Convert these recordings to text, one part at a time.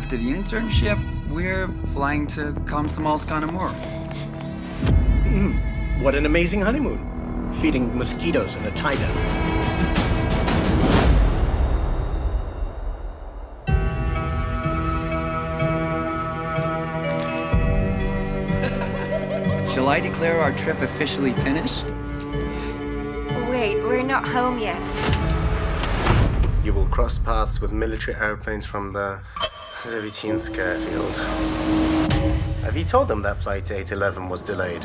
after the internship, we're flying to Komsomolsk-on-Amur. Mm, what an amazing honeymoon. Feeding mosquitoes in a taiga. Shall I declare our trip officially finished? Wait, we're not home yet. You will cross paths with military airplanes from the Zavitinsk airfield. Have you told them that flight 811 was delayed?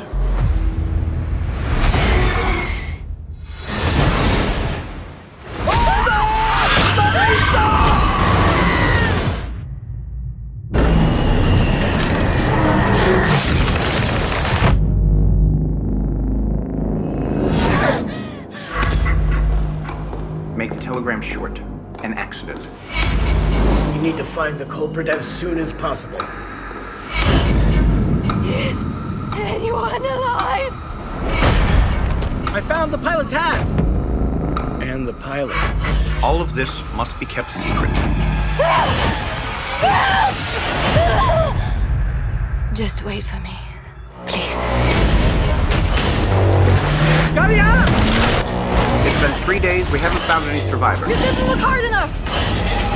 Make the telegram short. An accident. We need to find the culprit as soon as possible. Is anyone alive? I found the pilot's hat! And the pilot. All of this must be kept secret. Just wait for me, please. It's been three days. We haven't found any survivors. This doesn't look hard enough!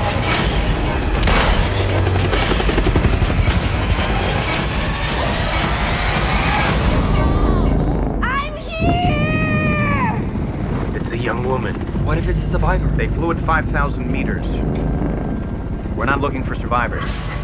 Young woman. What if it's a survivor? They flew at 5,000 meters. We're not looking for survivors. Here!